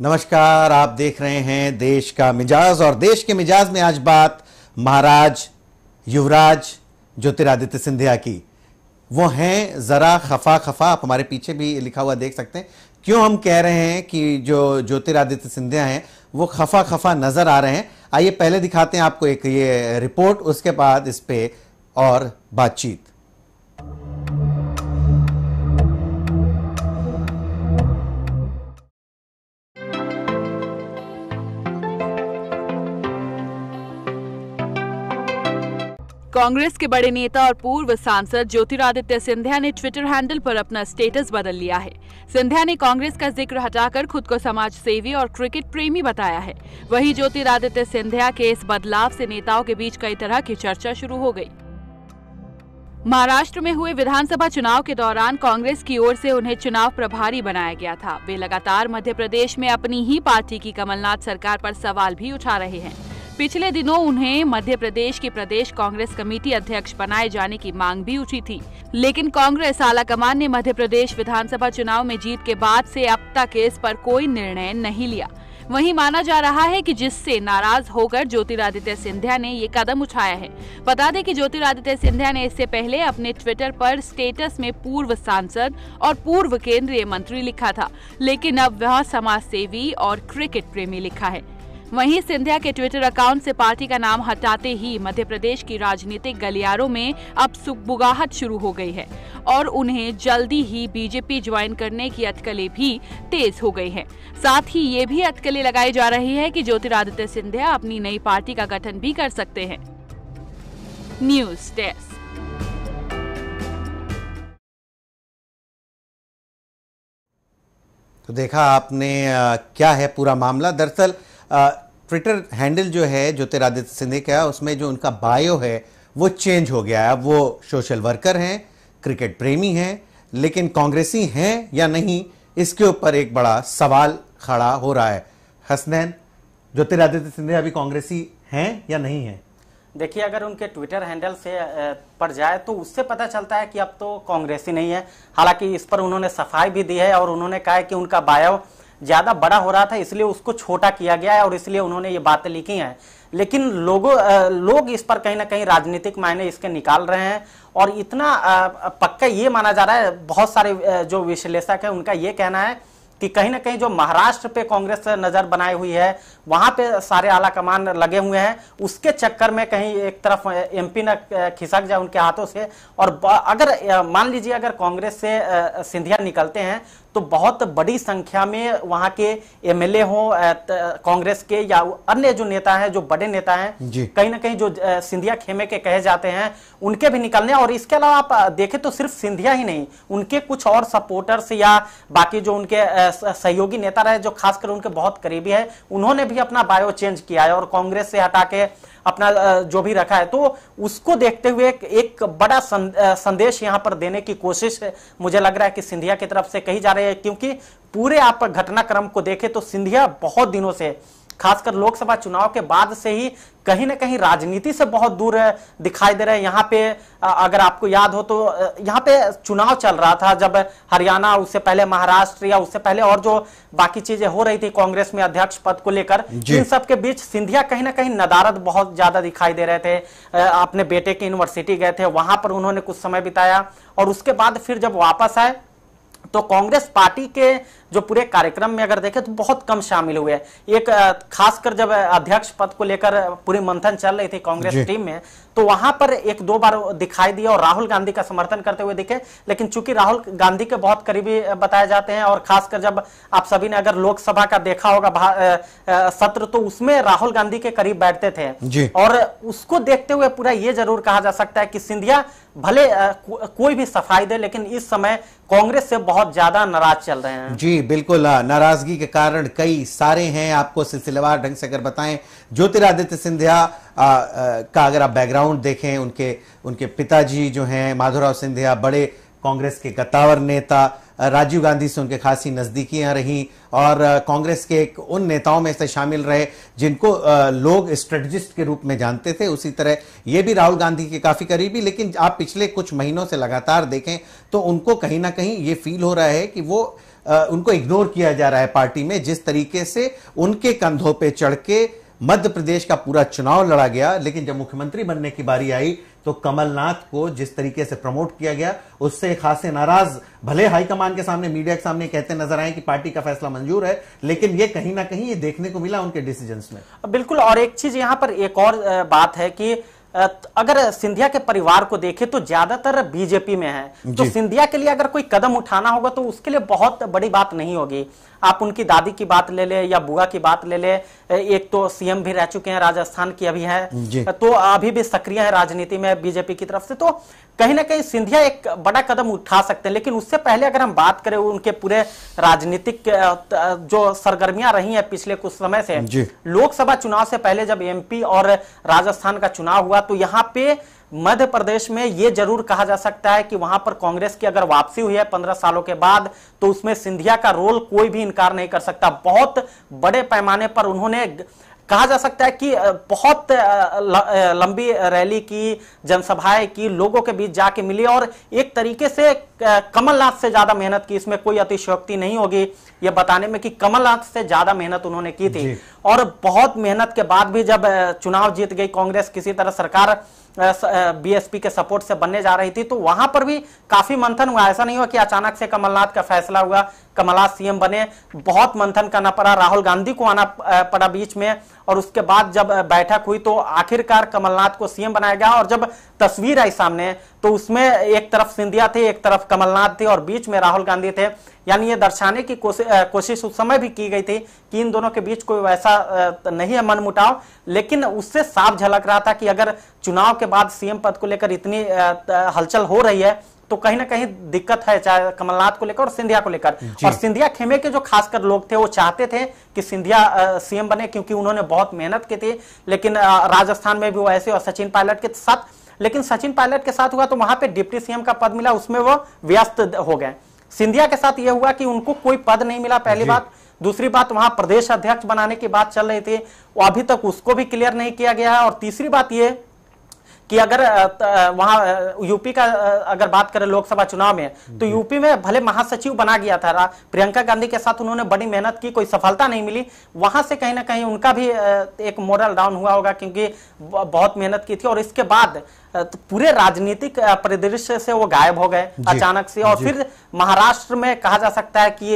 नमस्कार, आप देख रहे हैं देश का मिजाज और देश के मिजाज में आज बात महाराज युवराज ज्योतिरादित्य सिंधिया की। वो हैं, जरा खफा खफा, आप हमारे पीछे भी लिखा हुआ देख सकते हैं। क्यों हम कह रहे हैं कि जो ज्योतिरादित्य सिंधिया हैं, वो खफा खफा नज़र आ रहे हैं? आइए पहले दिखाते हैं आपको एक ये रिपोर्ट उसके बाद इस पे और बातचीत। कांग्रेस के बड़े नेता और पूर्व सांसद ज्योतिरादित्य सिंधिया ने ट्विटर हैंडल पर अपना स्टेटस बदल लिया है। सिंधिया ने कांग्रेस का ज़िक्र हटाकर खुद को समाज सेवी और क्रिकेट प्रेमी बताया है। वहीं ज्योतिरादित्य सिंधिया के इस बदलाव से नेताओं के बीच कई तरह की चर्चा शुरू हो गई। महाराष्ट्र में हुए विधानसभा चुनाव के दौरान कांग्रेस की ओर से उन्हें चुनाव प्रभारी बनाया गया था। वे लगातार मध्य प्रदेश में अपनी ही पार्टी की कमलनाथ सरकार पर सवाल भी उठा रहे हैं। पिछले दिनों उन्हें मध्य प्रदेश की प्रदेश कांग्रेस कमेटी अध्यक्ष बनाए जाने की मांग भी उठी थी। लेकिन कांग्रेस आला कमान ने मध्य प्रदेश विधानसभा चुनाव में जीत के बाद से अब तक इस पर कोई निर्णय नहीं लिया। वहीं माना जा रहा है कि जिससे नाराज़ होकर ज्योतिरादित्य सिंधिया ने ये कदम उठाया है। बता दें कि ज्योतिरादित्य सिंधिया ने इससे पहले अपने ट्विटर पर स्टेटस में पूर्व सांसद और पूर्व केंद्रीय मंत्री लिखा था, लेकिन अब वह समाज सेवी और क्रिकेट प्रेमी लिखा है। वहीं सिंधिया के ट्विटर अकाउंट से पार्टी का नाम हटाते ही मध्य प्रदेश की राजनीतिक गलियारों में अब सुखबुगाहट शुरू हो गई है और उन्हें जल्दी ही बीजेपी ज्वाइन करने की अटकलें भी तेज हो गई हैं। साथ ही ये भी अटकलें लगाई जा रही है कि ज्योतिरादित्य सिंधिया अपनी नई पार्टी का गठन भी कर सकते हैं। News desk. तो देखा आपने क्या है पूरा मामला? दरअसल ट्विटर हैंडल जो है ज्योतिरादित्य सिंधिया का, उसमें जो उनका बायो है, वो चेंज हो गया है। अब वो सोशल वर्कर हैं क्रिकेट प्रेमी हैं, लेकिन कांग्रेसी हैं या नहीं, इसके ऊपर एक बड़ा सवाल खड़ा हो रहा है। हसनैन ज्योतिरादित्य सिंधिया अभी कांग्रेसी हैं या नहीं हैं? देखिए, अगर उनके ट्विटर हैंडल से पर जाए तो उससे पता चलता है कि अब तो कांग्रेसी नहीं है। हालाँकि इस पर उन्होंने सफ़ाई भी दी है और उन्होंने कहा है कि उनका बायो ज़्यादा बड़ा हो रहा था, इसलिए उसको छोटा किया गया है और इसलिए उन्होंने ये बातें लिखी हैं। लेकिन लोगों लोग इस पर कहीं ना कहीं राजनीतिक मायने इसके निकाल रहे हैं और इतना पक्का ये माना जा रहा है, बहुत सारे जो विश्लेषक है, उनका ये कहना है कि कहीं ना कहीं जो महाराष्ट्र पे कांग्रेस नज़र बनाई हुई है, वहाँ पे सारे आला कमान लगे हुए हैं, उसके चक्कर में कहीं एक तरफ़ एमपी न खिसक जाए उनके हाथों से। और अगर मान लीजिए अगर कांग्रेस से सिंधिया निकलते हैं तो बहुत बड़ी संख्या में वहाँ के एमएलए हो कांग्रेस के या अन्य जो नेता हैं जो बड़े नेता हैं कहीं ना कहीं जो सिंधिया खेमे के कहे जाते हैं उनके भी निकलने और इसके अलावा आप देखें तो सिर्फ़ सिंधिया ही नहीं उनके कुछ और सपोर्टर्स या बाकी जो उनके सहयोगी नेता रहे जो खासकर उनके बहुत करीबी है उन्होंने भी अपना बायो चेंज किया है। और कांग्रेस से हटा के अपना जो भी रखा है। तो उसको देखते हुए एक बड़ा संदेश यहाँ पर देने की कोशिश मुझे लग रहा है कि सिंधिया की तरफ़ से कही जा रही है, क्योंकि पूरे आप घटनाक्रम को देखें तो सिंधिया बहुत दिनों से खासकर लोकसभा चुनाव के बाद से ही कहीं ना कहीं राजनीति से बहुत दूर दिखाई दे रहे हैं। यहाँ पे अगर आपको याद हो तो यहाँ पे चुनाव चल रहा था जब हरियाणा उससे पहले महाराष्ट्र या उससे पहले और जो बाकी चीज़ें हो रही थी कांग्रेस में अध्यक्ष पद को लेकर इन सब के बीच सिंधिया कहीं ना कहीं नदारद बहुत ज़्यादा दिखाई दे रहे थे। अपने बेटे की यूनिवर्सिटी गए थे वहाँ पर उन्होंने कुछ समय बिताया और उसके बाद फिर जब वापस आए तो कांग्रेस पार्टी के जो पूरे कार्यक्रम में अगर देखें तो बहुत कम शामिल हुए एक खासकर जब अध्यक्ष पद को लेकर पूरी मंथन चल रही थी कांग्रेस टीम में तो वहाँ पर एक दो बार दिखाई दिया और राहुल गांधी का समर्थन करते हुए दिखे। लेकिन चूँकि राहुल गांधी के बहुत करीबी बताए जाते हैं और खासकर जब आप सभी ने अगर लोकसभा का देखा होगा सत्र तो उसमें राहुल गांधी के करीब बैठते थे। और उसको देखते हुए पूरा ये ज़रूर कहा जा सकता है कि सिंधिया भले को, कोई भी सफ़ाई दे लेकिन इस समय कांग्रेस से बहुत ज़्यादा नाराज़ चल रहे हैं। जी बिल्कुल नाराज़गी के कारण कई सारे हैं। आपको सिलसिलेवार ढंग से अगर बताएँ, ज्योतिरादित्य सिंधिया का अगर आप बैकग्राउंड देखें, उनके उनके पिताजी जो हैं माधुराव सिंधिया, बड़े कांग्रेस के गतावर नेता, राजीव गांधी से उनके खासी नजदीकियाँ रही, और कांग्रेस के एक उन नेताओं में से शामिल रहे, जिनको लोग स्ट्रेटजिस्ट के रूप में जानते थे, उसी तरह। ये भी राहुल गांधी के काफ़ी करीबी, लेकिन आप पिछले कुछ महीनों से लगातार देखें तो उनको कहीं ना कहीं ये फील हो रहा है कि वो उनको इग्नोर किया जा रहा है पार्टी में, जिस तरीके से उनके कंधों पे चढ़ के मध्य प्रदेश का पूरा चुनाव लड़ा गया। लेकिन जब मुख्यमंत्री बनने की बारी आई तो कमलनाथ को जिस तरीके से प्रमोट किया गया, उससे खासे नाराज़, भले हाईकमान के सामने, मीडिया के सामने कहते नज़र आए कि पार्टी का फैसला मंजूर है, लेकिन ये कहीं ना कहीं ये देखने को मिला उनके डिसीज़न में। बिल्कुल, और एक चीज़ यहाँ पर एक और बात है कि अगर सिंधिया के परिवार को देखें तो ज़्यादातर बीजेपी में है। तो सिंधिया के लिए अगर कोई कदम उठाना होगा तो उसके लिए बहुत बड़ी बात नहीं होगी। आप उनकी दादी की बात ले ले या बुआ की बात ले ले एक तो सीएम भी रह चुके हैं राजस्थान की अभी है। तो अभी भी सक्रिय है राजनीति में बीजेपी की तरफ़ से। तो कहीं ना कहीं सिंधिया एक बड़ा कदम उठा सकते हैं लेकिन उससे पहले अगर हम बात करें उनके पूरे राजनीतिक जो सरगर्मियाँ रही हैं पिछले कुछ समय से लोकसभा चुनाव से पहले जब एमपी और राजस्थान का चुनाव हुआ तो यहाँ पे मध्य प्रदेश में ये ज़रूर कहा जा सकता है कि वहाँ पर कांग्रेस की अगर वापसी हुई है पंद्रह सालों के बाद तो उसमें सिंधिया का रोल कोई भी इनकार नहीं कर सकता। बहुत बड़े पैमाने पर उन्होंने कहा जा सकता है कि बहुत लंबी रैली की जनसभाएँ की लोगों के बीच जाके मिली और एक तरीके से कमलनाथ से ज़्यादा मेहनत की इसमें कोई अतिशयोक्ति नहीं होगी ये बताने में कि कमलनाथ से ज़्यादा मेहनत उन्होंने की थी। और बहुत मेहनत के बाद भी जब चुनाव जीत गई कांग्रेस किसी तरह सरकार बीएसपी के सपोर्ट से बनने जा रही थी तो वहाँ पर भी काफ़ी मंथन हुआ। ऐसा नहीं हुआ कि अचानक से कमलनाथ का फैसला हुआ, कमलनाथ सीएम बने। बहुत मंथन करना पड़ा, राहुल गांधी को आना पड़ा बीच में, और उसके बाद जब बैठक हुई तो आखिरकार कमलनाथ को सीएम बनाया गया, और जब तस्वीर आई सामने तो उसमें एक तरफ़ सिंधिया थे, एक तरफ़ कमलनाथ थे, और बीच में राहुल गांधी थे। यानी ये दर्शाने की कोशिश उस समय भी की गई थी कि इन दोनों के बीच कोई वैसा नहीं है मनमुटाव लेकिन उससे साफ़ झलक रहा था कि अगर चुनाव के बाद सीएम पद को लेकर इतनी हलचल हो रही है तो कहीं ना कहीं दिक्कत है चाहे कमलनाथ को लेकर और सिंधिया को लेकर। और सिंधिया खेमे के जो खासकर लोग थे वो चाहते थे कि सिंधिया सीएम बने क्योंकि उन्होंने बहुत मेहनत की थी लेकिन राजस्थान में भी वो ऐसे और सचिन पायलट के साथ लेकिन सचिन पायलट के साथ हुआ तो वहाँ पे डिप्टी सीएम का पद मिला उसमें वो व्यस्त हो गए। सिंधिया के साथ यह हुआ कि उनको कोई पद नहीं मिला पहली बात। दूसरी बात वहाँ प्रदेश अध्यक्ष बनाने की बात चल रही थी। वो अभी तक उसको भी क्लियर नहीं किया गया है। और तीसरी बात यह कि अगर वहाँ यूपी का अगर बात करें लोकसभा चुनाव में तो यूपी में भले महासचिव बना गया था प्रियंका गांधी के साथ उन्होंने बड़ी मेहनत की कोई सफलता नहीं मिली। वहाँ से कहीं ना कहीं उनका भी एक मोरल डाउन हुआ होगा क्योंकि बहुत मेहनत की थी और इसके बाद तो पूरे राजनीतिक परिदृश्य से वो गायब हो गए अचानक से। और फिर महाराष्ट्र में कहा जा सकता है कि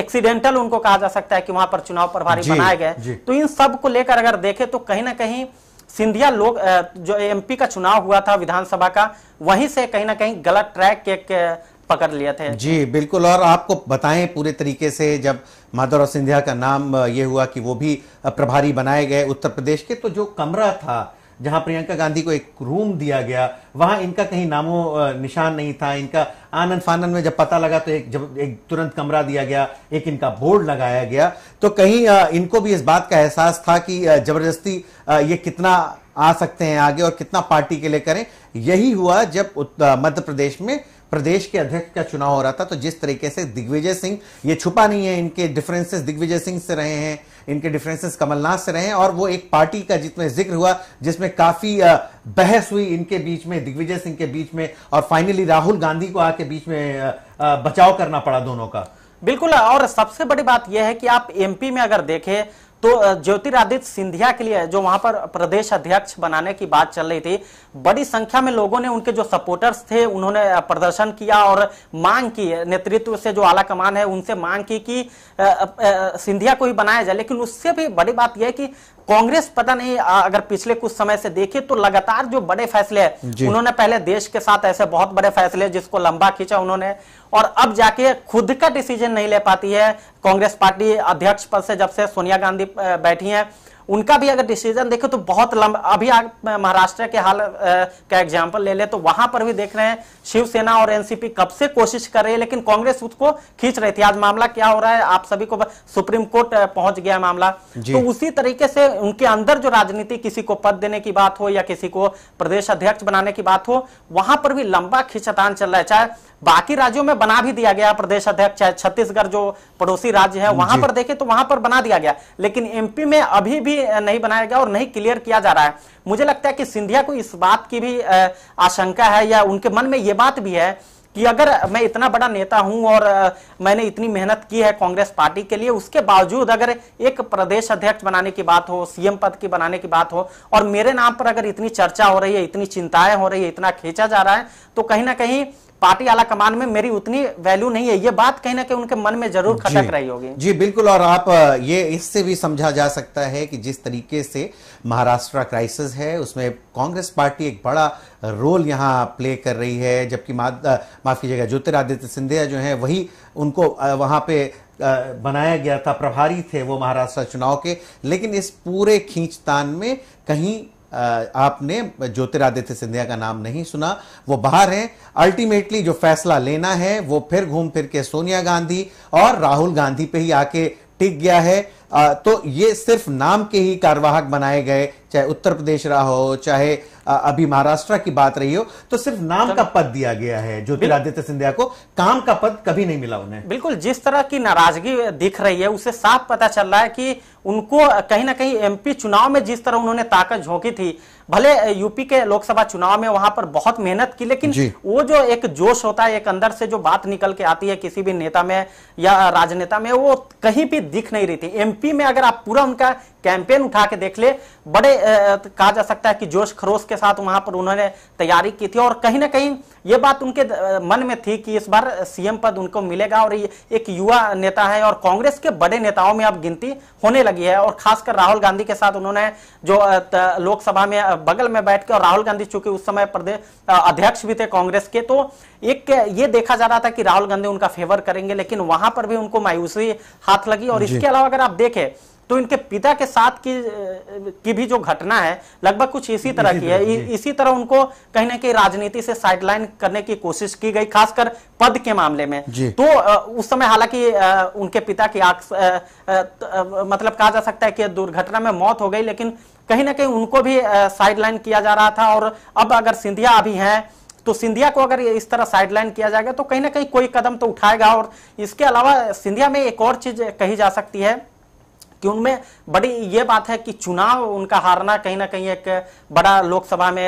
एक्सीडेंटल उनको कहा जा सकता है कि वहाँ पर चुनाव प्रभारी बनाए गए। तो इन सबको लेकर अगर देखें तो कहीं ना कहीं सिंधिया लोग जो एमपी का चुनाव हुआ था विधानसभा का, वहीं से कहीं ना कहीं गलत ट्रैक के पकड़ लिया थे। जी, बिल्कुल, और आपको बताएँ पूरे तरीके से जब माधवराव सिंधिया का नाम ये हुआ कि वो भी प्रभारी बनाए गए उत्तर प्रदेश के तो जो कमरा था जहाँ प्रियंका गांधी को एक रूम दिया गया, वहाँ इनका कहीं नामो निशान नहीं था। इनका आनंद फानन में जब पता लगा तो एक, जब एक तुरंत कमरा दिया गया, एक इनका बोर्ड लगाया गया। तो कहीं इनको भी इस बात का एहसास था कि ज़बरदस्ती ये कितना आ सकते हैं आगे और कितना पार्टी के लिए करें। यही हुआ जब मध्य प्रदेश में प्रदेश के अध्यक्ष का चुनाव हो रहा था। तो जिस तरीके से दिग्विजय सिंह, ये छुपा नहीं है, इनके डिफरेंसेस दिग्विजय सिंह से रहे हैं। इनके डिफरेंसेस कमलनाथ से रहे और वो एक पार्टी का जिसमें ज़िक्र हुआ, जिसमें काफ़ी बहस हुई इनके बीच में, दिग्विजय सिंह के बीच में, और फाइनली राहुल गांधी को आके बीच में बचाव करना पड़ा दोनों का। बिल्कुल, और सबसे बड़ी बात यह है कि आप एमपी में अगर देखें तो ज्योतिरादित्य सिंधिया के लिए जो वहाँ पर प्रदेश अध्यक्ष बनाने की बात चल रही थी बड़ी संख्या में लोगों ने उनके जो सपोर्टर्स थे उन्होंने प्रदर्शन किया और मांग की। नेतृत्व से जो आला कमान है उनसे मांग की कि सिंधिया को ही बनाया जाए। लेकिन उससे भी बड़ी बात यह है कि कांग्रेस पता नहीं अगर पिछले कुछ समय से देखे तो लगातार जो बड़े फैसले हैं उन्होंने पहले देश के साथ ऐसे बहुत बड़े फैसले जिसको लंबा खींचा उन्होंने और अब जाके खुद का डिसीज़न नहीं ले पाती है कांग्रेस पार्टी अध्यक्ष पद से जब से सोनिया गांधी बैठी हैं उनका भी अगर डिसीज़न देखे तो बहुत लंबा अभी महाराष्ट्र के हाल का एग्जांपल ले ले तो वहाँ पर भी देख रहे हैं शिवसेना और एनसीपी कब से कोशिश कर रही है लेकिन कांग्रेस उसको खींच रही थी। आज मामला क्या हो रहा है आप सभी को सुप्रीम कोर्ट पहुँच गया मामला। तो उसी तरीके से उनके अंदर जो राजनीति किसी को पद देने की बात हो या किसी को प्रदेश अध्यक्ष बनाने की बात हो वहाँ पर भी लंबा खिंचतान चल रहा है। चाहे बाकी राज्यों में बना भी दिया गया। प्रदेश अध्यक्ष चाहे छत्तीसगढ़ जो पड़ोसी राज्य है वहाँ पर देखे तो वहाँ पर बना दिया गया लेकिन एमपी में अभी भी नहीं बनाया गया और नहीं क्लियर किया जा रहा है। मुझे लगता है कि सिंधिया को इस बात की भी आशंका है या उनके मन में यह बात भी है कि अगर मैं इतना बड़ा नेता हूँ और मैंने इतनी मेहनत की है कांग्रेस पार्टी के लिए उसके बावजूद अगर एक प्रदेश अध्यक्ष बनाने की बात हो सीएम पद की बनाने की बात हो और मेरे नाम पर अगर इतनी चर्चा हो रही है इतनी चिंताएँ हो रही है इतना खींचा जा रहा है तो कहीं ना कहीं पार्टी आला कमान में मेरी उतनी वैल्यू नहीं है। ये बात कहीं ना कहीं उनके मन में ज़रूर खटक रही होगी। जी बिल्कुल और आप ये इससे भी समझा जा सकता है कि जिस तरीके से महाराष्ट्र क्राइसिस है उसमें कांग्रेस पार्टी एक बड़ा रोल यहाँ प्ले कर रही है जबकि माफ़ कीजिएगा ज्योतिरादित्य सिंधिया जो है वही उनको वहाँ पे बनाया गया था प्रभारी थे वो महाराष्ट्र चुनाव के लेकिन इस पूरे खींचतान में कहीं आपने ज्योतिरादित्य सिंधिया का नाम नहीं सुना, वो बाहर हैं। अल्टीमेटली जो फैसला लेना है, वो फिर घूम फिर के सोनिया गांधी और राहुल गांधी पे ही आके टिक गया है। तो ये सिर्फ़ नाम के ही कार्यवाहक बनाए गए, चाहे उत्तर प्रदेश रहा हो, चाहे अभी महाराष्ट्र की बात रही हो तो सिर्फ़ नाम का पद दिया गया है ज्योतिरादित्य सिंधिया को। काम का पद कभी नहीं मिला उन्हें। बिल्कुल जिस तरह की नाराज़गी दिख रही है उसे साफ़ पता चल रहा है कि उनको कहीं ना कहीं एमपी चुनाव में जिस तरह उन्होंने ताकत झोंकी थी भले यूपी के लोकसभा चुनाव में वहाँ पर बहुत मेहनत की लेकिन वो जो एक जोश होता है एक अंदर से जो बात निकल के आती है किसी भी नेता में या राजनेता में वो कहीं भी दिख नहीं रही थी। एमपी में अगर आप पूरा उनका कैंपेन उठा के देख ले बड़े कहा जा सकता है कि जोश खरोश के साथ वहाँ पर उन्होंने तैयारी की थी और कहीं ना कहीं ये बात उनके मन में थी कि इस बार सीएम पद उनको मिलेगा और ये एक युवा नेता है और कांग्रेस के बड़े नेताओं में अब गिनती होने लगी है और खासकर राहुल गांधी के साथ उन्होंने जो लोकसभा में बगल में बैठ के और राहुल गांधी चूँकि उस समय प्रदेश अध्यक्ष भी थे कांग्रेस के तो एक ये देखा जा रहा था कि राहुल गांधी उनका फेवर करेंगे लेकिन वहाँ पर भी उनको मायूसी हाथ लगी और इसके अलावा अगर आप देखें तो इनके पिता के साथ की की भी जो घटना है लगभग कुछ इसी तरह की है। इसी तरह उनको कहीं ना कहीं राजनीति से साइडलाइन करने की कोशिश की गई खासकर पद के मामले में। तो उस समय हालाँकि उनके पिता की आग मतलब कहा जा सकता है कि दुर्घटना में मौत हो गई लेकिन कहीं ना कहीं उनको भी साइडलाइन किया जा रहा था। और अब अगर सिंधिया अभी हैं तो सिंधिया को अगर इस तरह साइडलाइन किया जाएगा तो कहीं ना कहीं कोई कदम तो उठाएगा। और इसके अलावा सिंधिया में एक और चीज़ कही जा सकती है कि उनमें बड़ी ये बात है कि चुनाव उनका हारना कहीं ना कहीं एक बड़ा लोकसभा में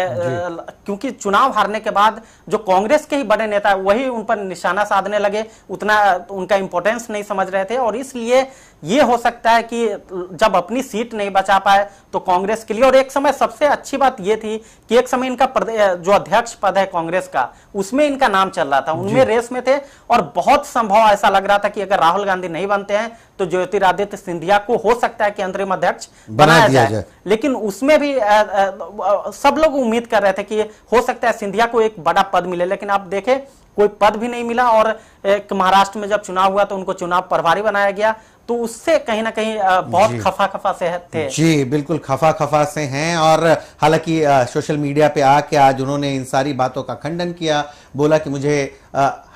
क्योंकि चुनाव हारने के बाद जो कांग्रेस के ही बड़े नेता वही उन पर निशाना साधने लगे उतना उनका इंपोर्टेंस नहीं समझ रहे थे और इसलिए ये हो सकता है कि जब अपनी सीट नहीं बचा पाए तो कांग्रेस के लिए। और एक समय सबसे अच्छी बात यह थी कि एक समय इनका जो अध्यक्ष पद है कांग्रेस का उसमें इनका नाम चल रहा था उनमें रेस में थे। और बहुत संभव ऐसा लग रहा था कि अगर राहुल गांधी नहीं बनते हैं तो ज्योतिरादित्य सिंधिया को हो सकता है कि अंतरिम अध्यक्ष बनाया जाए।, जाए। लेकिन उसमें भी आ, आ, सब लोग उम्मीद कर रहे थे कि हो सकता है सिंधिया को एक बड़ा पद मिले। लेकिन आप देखें कोई पद भी नहीं मिला। और एक महाराष्ट्र में जब चुनाव हुआ तो उनको चुनाव प्रभारी बनाया गया। तो उससे कहीं ना कहीं बहुत खफा खफा से थे। जी बिल्कुल खफा खफा से हैं और हालाँकि सोशल मीडिया पे आके आज उन्होंने इन सारी बातों का खंडन किया बोला कि मुझे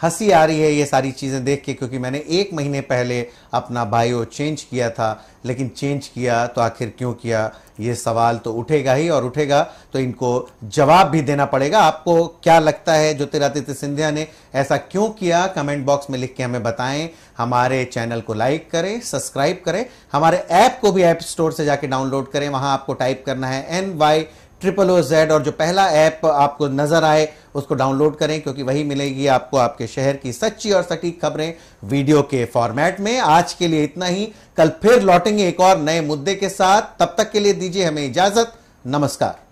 हँसी आ रही है ये सारी चीज़ें देख के, क्योंकि मैंने एक महीने पहले अपना बायो चेंज किया था, लेकिन चेंज किया तो आखिर क्यों किया? ये सवाल तो उठेगा ही और उठेगा तो इनको जवाब भी देना पड़ेगा। आपको क्या लगता है ज्योतिरादित्य सिंधिया ने ऐसा क्यों किया? कमेंट बॉक्स में लिख के हमें बताएँ। हमारे चैनल को लाइक करें, सब्सक्राइब करें। हमारे ऐप को भी ऐप स्टोर से जाके डाउनलोड करें। वहाँ आपको टाइप करना है N Y triple O Z और जो पहला ऐप आपको नज़र आए, उसको डाउनलोड करें, क्योंकि वही मिलेगी आपको आपके शहर की सच्ची और सटीक खबरें वीडियो के फॉर्मेट में। आज के लिए इतना ही। कल फिर लौटेंगे एक और नए मुद्दे के साथ। तब तक के लिए दीजिए हमें इजाज़त। नमस्कार।